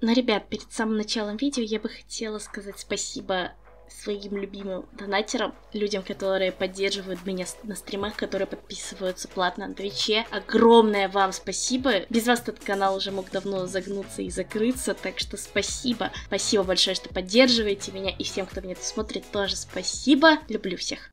Но, ребят, перед самым началом видео я бы хотела сказать спасибо своим любимым донатерам, людям, которые поддерживают меня на стримах, которые подписываются платно на Твиче. Огромное вам спасибо. Без вас этот канал уже мог давно загнуться и закрыться, так что спасибо. Спасибо большое, что поддерживаете меня, и всем, кто меня смотрит, тоже спасибо. Люблю всех.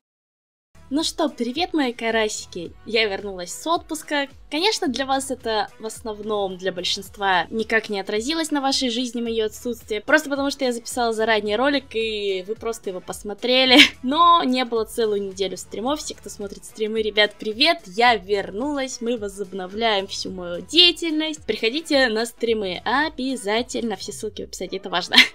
Ну что, привет, мои карасики! Я вернулась с отпуска. Конечно, для вас это в основном, для большинства, никак не отразилось на вашей жизни мое отсутствие. Просто потому, что я записала заранее ролик, и вы просто его посмотрели. Но не было целую неделю стримов. Все, кто смотрит стримы, ребят, привет! Я вернулась, мы возобновляем всю мою деятельность. Приходите на стримы обязательно. Все ссылки в описании, это важно.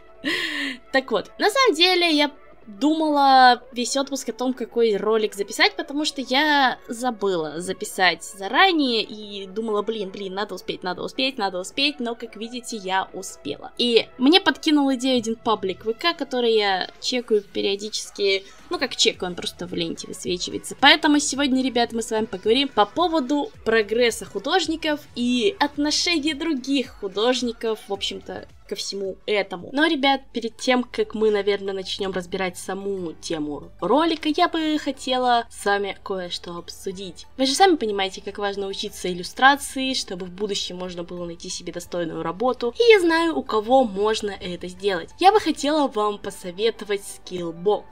Так вот, на самом деле я думала весь отпуск о том, какой ролик записать, потому что я забыла записать заранее и думала, блин, блин, надо успеть, надо успеть, надо успеть, но, как видите, я успела. И мне подкинул идею один паблик ВК, который я чекаю периодически ну, как чек, он просто в ленте высвечивается. Поэтому сегодня, ребят, мы с вами поговорим по поводу прогресса художников и отношения других художников, в общем-то, ко всему этому. Но, ребят, перед тем, как мы, наверное, начнем разбирать саму тему ролика, я бы хотела с вами кое-что обсудить. Вы же сами понимаете, как важно учиться иллюстрации, чтобы в будущем можно было найти себе достойную работу. И я знаю, у кого можно это сделать. Я бы хотела вам посоветовать Skillbox.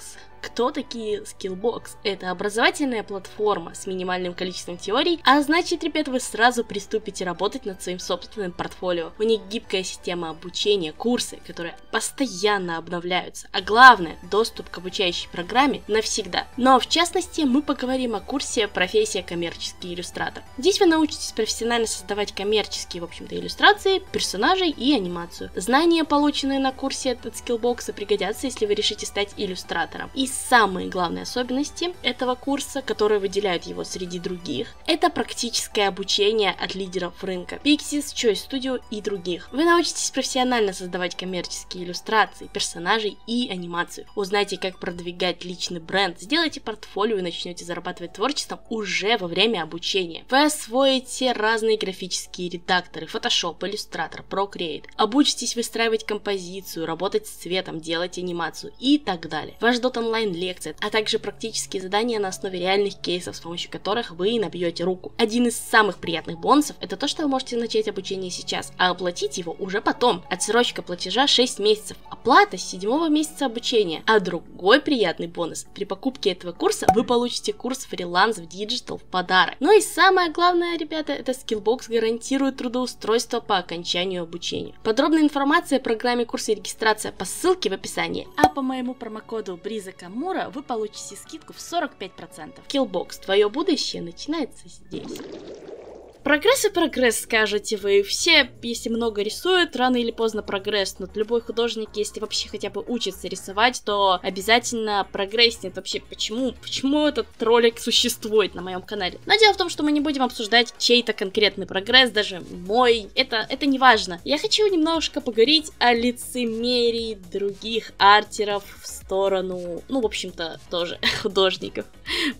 Кто такие Skillbox? Это образовательная платформа с минимальным количеством теорий, а значит, ребят, вы сразу приступите работать над своим собственным портфолио. У них гибкая система обучения, курсы, которые постоянно обновляются, а главное, доступ к обучающей программе навсегда. Но в частности, мы поговорим о курсе «Профессия коммерческий иллюстратор». Здесь вы научитесь профессионально создавать коммерческие, в общем-то, иллюстрации, персонажей и анимацию. Знания, полученные на курсе от Skillbox, пригодятся, если вы решите стать иллюстратором. И самые главные особенности этого курса, которые выделяют его среди других, это практическое обучение от лидеров рынка Pixies, Choice Studio и других. Вы научитесь профессионально создавать коммерческие иллюстрации, персонажей и анимацию. Узнайте, как продвигать личный бренд, сделайте портфолио и начнете зарабатывать творчеством уже во время обучения. Вы освоите разные графические редакторы, Photoshop, Illustrator, Procreate. Обучитесь выстраивать композицию, работать с цветом, делать анимацию и так далее. Вас ждут онлайн онлайн-лекции, а также практические задания на основе реальных кейсов, с помощью которых вы набьете руку. Один из самых приятных бонусов это то, что вы можете начать обучение сейчас, а оплатить его уже потом. Отсрочка платежа 6 месяцев, оплата с седьмого месяца обучения. А другой приятный бонус, при покупке этого курса вы получите курс фриланс в digital в подарок. Ну и самое главное, ребята, это Skillbox гарантирует трудоустройство по окончанию обучения. Подробная информация о программе курса и регистрация по ссылке в описании, а по моему промокоду Бриза Камура вы получите скидку в 45%. Killbox, твое будущее начинается здесь. Прогресс и прогресс, скажете вы. Все, если много рисуют, рано или поздно прогресс. Но любой художник, если вообще хотя бы учится рисовать, то обязательно прогресснет. Вообще, почему, почему этот ролик существует на моем канале? Но дело в том, что мы не будем обсуждать чей-то конкретный прогресс, даже мой. Это, это не важно. Я хочу немножко поговорить о лицемерии других артеров в сторону, ну, в общем-то, тоже художников.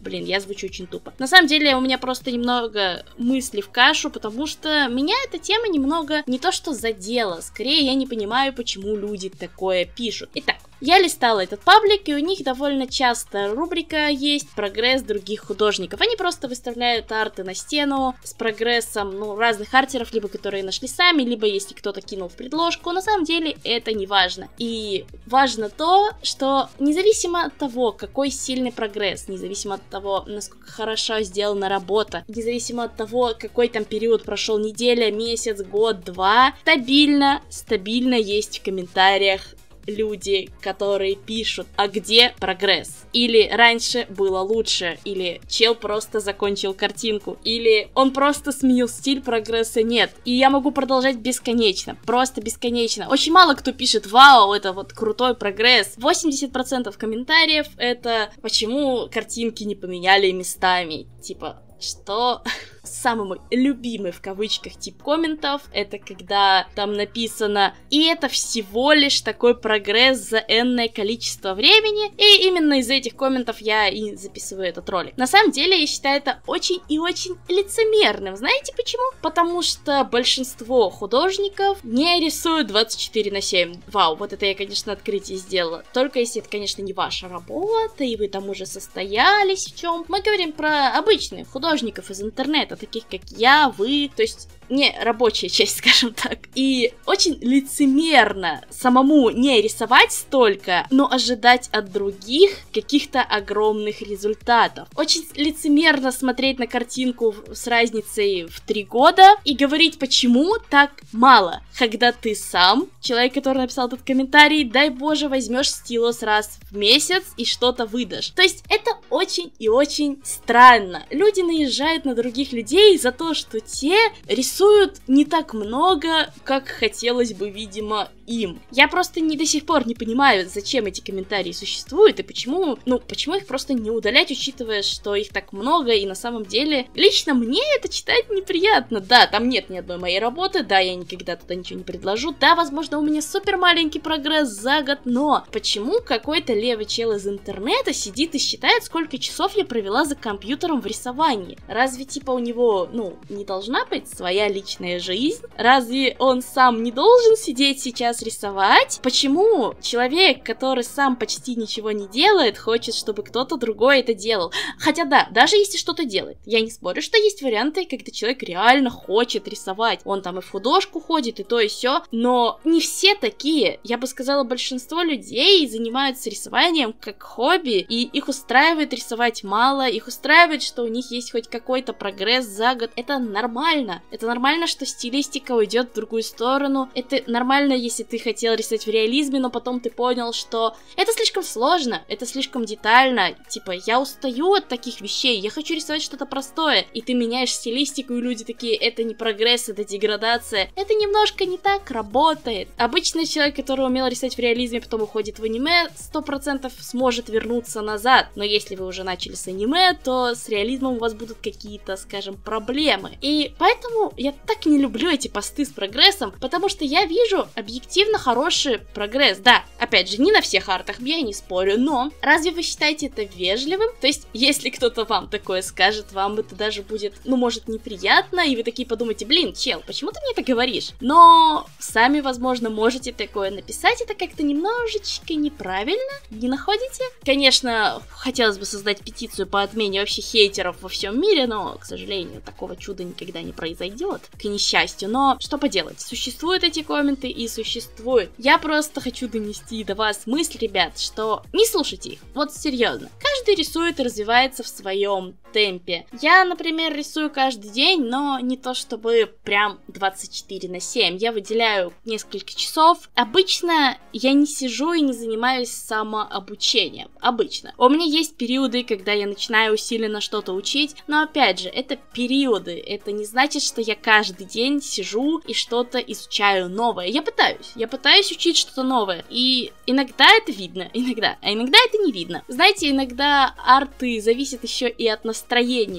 Блин, я звучу очень тупо. На самом деле, у меня просто немного мыслей в кашу, потому что меня эта тема немного не то что задела, скорее я не понимаю, почему люди такое пишут. Итак, я листала этот паблик, и у них довольно часто рубрика есть «Прогресс других художников». Они просто выставляют арты на стену с прогрессом ну, разных артеров, либо которые нашли сами, либо если кто-то кинул в предложку. На самом деле это не важно. И важно то, что независимо от того, какой сильный прогресс, независимо от того, насколько хорошо сделана работа, независимо от того, какой там период прошел, неделя, месяц, год, два, стабильно, стабильно есть в комментариях люди, которые пишут, а где прогресс? Или раньше было лучше, или чел просто закончил картинку, или он просто сменил стиль, прогресса нет. И я могу продолжать бесконечно, просто бесконечно. Очень мало кто пишет, вау, это вот крутой прогресс. 80% комментариев это почему картинки не поменяли местами. Типа, что? Самый любимый в кавычках тип комментов, это когда там написано «И это всего лишь такой прогресс за энное количество времени», и именно из этих комментов я и записываю этот ролик. На самом деле, я считаю это очень и очень лицемерным. Знаете почему? Потому что большинство художников не рисуют 24 на 7. Вау, вот это я, конечно, открытие сделала. Только если это, конечно, не ваша работа, и вы там уже состоялись в чем. Мы говорим про обычных художников из интернета, таких как я, вы, то есть не рабочая часть, скажем так. И очень лицемерно самому не рисовать столько, но ожидать от других каких-то огромных результатов. Очень лицемерно смотреть на картинку с разницей в три года и говорить, почему так мало, когда ты сам, человек, который написал этот комментарий, дай боже, возьмешь стилус раз в месяц и что-то выдашь. То есть это очень и очень странно. Люди наезжают на других людей за то, что те рисуют не так много, как хотелось бы, видимо, им. Я просто не до сих пор не понимаю, зачем эти комментарии существуют и почему, ну, почему их просто не удалять, учитывая, что их так много, и на самом деле, лично мне это читать неприятно. Да, там нет ни одной моей работы, да, я никогда туда ничего не предложу, да, возможно, у меня супер маленький прогресс за год, но почему какой-то левый чел из интернета сидит и считает, сколько часов я провела за компьютером в рисовании? Разве, типа, у него, ну, не должна быть своя личная жизнь? Разве он сам не должен сидеть сейчас рисовать? Почему человек, который сам почти ничего не делает, хочет, чтобы кто-то другой это делал? Хотя да, даже если что-то делает. Я не спорю, что есть варианты, когда человек реально хочет рисовать. Он там и в художку ходит, и то, и все. Но не все такие. Я бы сказала, большинство людей занимаются рисованием как хобби, и их устраивает рисовать мало, их устраивает, что у них есть хоть какой-то прогресс за год. Это нормально. Это нормально что стилистика уйдет в другую сторону. Это нормально, если ты хотел рисовать в реализме, но потом ты понял, что это слишком сложно, это слишком детально. Типа, я устаю от таких вещей, я хочу рисовать что-то простое. И ты меняешь стилистику, и люди такие, это не прогресс, это деградация. Это немножко не так работает. Обычный человек, который умел рисовать в реализме, потом уходит в аниме, сто процентов сможет вернуться назад. Но если вы уже начали с аниме, то с реализмом у вас будут какие-то, скажем, проблемы. И поэтому я так не люблю эти посты с прогрессом, потому что я вижу объективно хороший прогресс. Да, опять же, не на всех артах, я не спорю, но разве вы считаете это вежливым? То есть, если кто-то вам такое скажет, вам это даже будет, ну, может, неприятно, и вы такие подумаете, блин, чел, почему ты мне это говоришь? Но сами, возможно, можете такое написать, это как-то немножечко неправильно, не находите? Конечно, хотелось бы создать петицию по отмене вообще хейтеров во всем мире, но, к сожалению, такого чуда никогда не произойдет к несчастью. Но что поделать, существуют эти комменты и существуют. Я просто хочу донести до вас мысль, ребят, что не слушайте их. Вот серьезно. Каждый рисует и развивается в своем темпе. Я, например, рисую каждый день, но не то чтобы прям 24 на 7. Я выделяю несколько часов. Обычно я не сижу и не занимаюсь самообучением. Обычно. У меня есть периоды, когда я начинаю усиленно что-то учить, но опять же, это периоды. Это не значит, что я каждый день сижу и что-то изучаю новое. Я пытаюсь. Я пытаюсь учить что-то новое. И иногда это видно, иногда. А иногда это не видно. Знаете, иногда арты зависят еще и от настроения.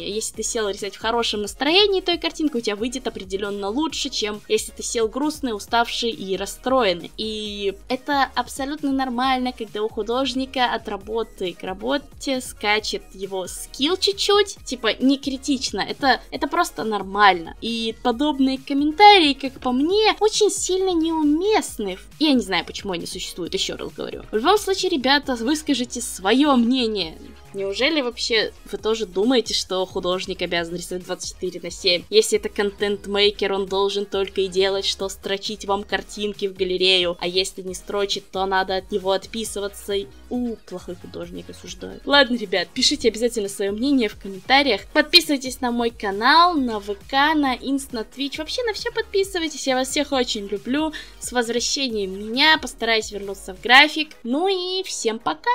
Если ты сел рисовать в хорошем настроении, то и картинка у тебя выйдет определенно лучше, чем если ты сел грустный, уставший и расстроенный. И это абсолютно нормально, когда у художника от работы к работе скачет его скилл чуть-чуть. Типа, не критично. Это, это просто нормально. И подобные комментарии, как по мне, очень сильно неуместны. Я не знаю, почему они существуют, еще раз говорю. В любом случае, ребята, выскажите свое мнение. Неужели вообще вы тоже думаете, что художник обязан рисовать 24 на 7? Если это контент-мейкер, он должен только и делать, что строчить вам картинки в галерею, а если не строчит, то надо от него отписываться. У, плохой художник осуждаю. Ладно, ребят, пишите обязательно свое мнение в комментариях. Подписывайтесь на мой канал, на ВК, на Инст, на Твич. Вообще на все подписывайтесь, я вас всех очень люблю. С возвращением меня, постараюсь вернуться в график. Ну и всем пока!